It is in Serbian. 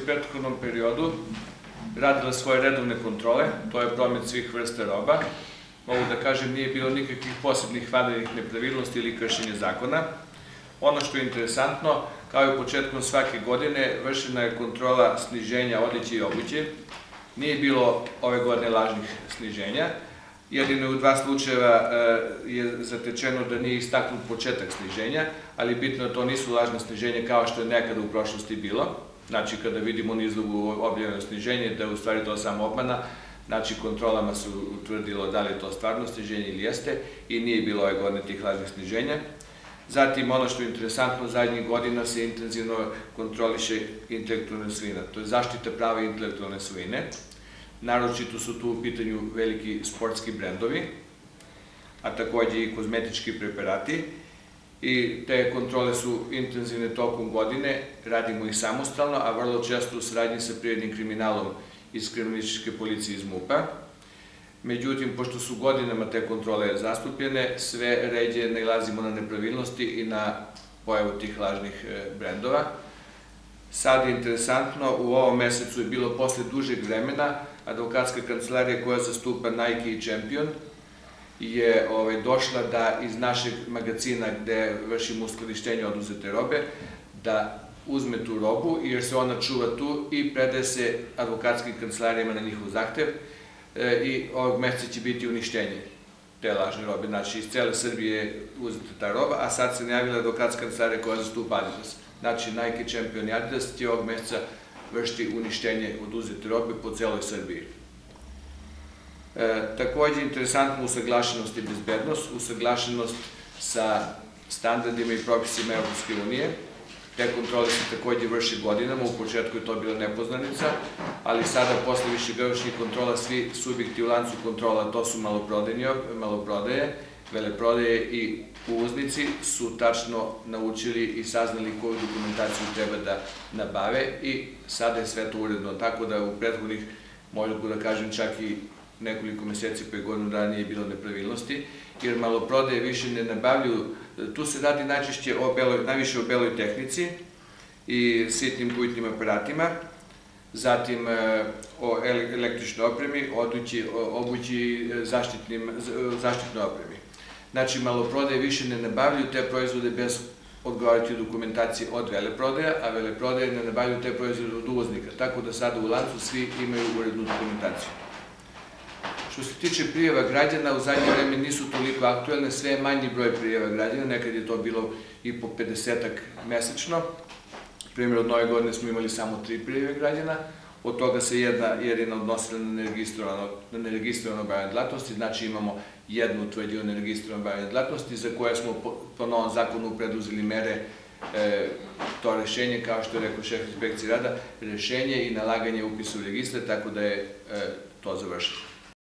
U prethodnom periodu radila svoje redovne kontrole, to je promet svih vrsta roba. Mogu da kažem, nije bilo nikakvih posebnih vanrednih nepravilnosti ili kršenja zakona. Ono što je interesantno, kao i početkom svake godine, vršena je kontrola sniženja odjeće i obuće. Nije bilo ove godine lažnih sniženja. Jedino u dva slučajeva e, je zatečeno da nije istaknut početak sniženja, ali bitno da to nisu lažne sniženja kao što je nekada u prošlosti bilo. Znači, kada vidimo na izlogu objavljeno sniženje, da je u stvari to samo obmana, znači kontrolama su utvrdilo da li je to stvarno sniženje ili jeste i nije bilo ove godine tih lažnih sniženja. Zatim, ono što je interesantno, zadnjih godina se intenzivno kontroliše intelektualna svina, to je zaštita prava intelektualne svine. Naročito su tu u pitanju veliki sportski brendovi, a takođe i kozmetički preparati i te kontrole su intenzivne tokom godine, radimo ih samostalno, a vrlo često u sradnji sa prirodnim kriminalom iz kriminalističke policije iz MUPA. Međutim, pošto su godinama te kontrole zastupljene, sve ređe nalazimo na nepravilnosti i na pojavu tih lažnih e, brendova. Sad je interesantno, u ovom mesecu je bilo posle dužeg vremena advokatska kancelarija koja zastupa Nike i Champion, je ovaj, došla da iz našeg magazina gde vršimo uskladištenje oduzete robe, da uzme tu robu, jer se ona čuva tu i predaje se advokatskim kancelarijama na njihov zahtev e, i ovog meseca će biti uništenje te lažne robe. Znači, iz cele Srbije je uzeta ta roba, a sad se najavila advokatska kancelarija koja zastupa Adidas. Znači, Nike Champion i Adidas će ovog meseca vršiti uništenje oduzete robe po celoj Srbiji. E, takođe, interesantna usaglašenost i bezbednost, usaglašenost sa standardima i propisima Evropske unije. Te kontrole se takođe vrši godinama, u početku je to bila nepoznanica, ali sada posle višegodišnjih kontrola svi subjekti u lancu kontrola, to su maloprodaje, veleprodaje i uvoznici su tačno naučili i saznali koju dokumentaciju treba da nabave i sada je sve to uredno, tako da u prethodnih, možda da kažem čak i nekoliko meseci pa je godinu dana nije bilo nepravilnosti, jer maloprodaje više ne nabavljuju, tu se radi najčešće o beloj, najviše o beloj tehnici i sitnim kujtnim aparatima, zatim e, o električnoj opremi, odući, obući e, zaštitnim, zaštitnoj opremi. Znači, maloprodaje više ne nabavljuju te proizvode bez odgovarati dokumentacije od veleprodaja, a veleprodaje ne nabavljuju te proizvode od uvoznika, tako da sada u lancu svi imaju urednu dokumentaciju. Što se tiče prijeva građana, u zadnje vreme nisu toliko aktuelne, sve je manji broj prijeva građana, nekad je to bilo i po 50-ak mesečno. Primjer, od nove godine smo imali samo tri prijeve građana, od toga se jedna jedina odnosila na neregistrovano, na neregistrovano bavljanje dlatnosti, znači imamo jednu utvrđenu neregistrovano bavljanje dlatnosti, za koje smo po novom zakonu preduzeli mere e, to rešenje, kao što je rekao šef inspekcije rada, rešenje i nalaganje upisa u registre, tako da je e, to završeno.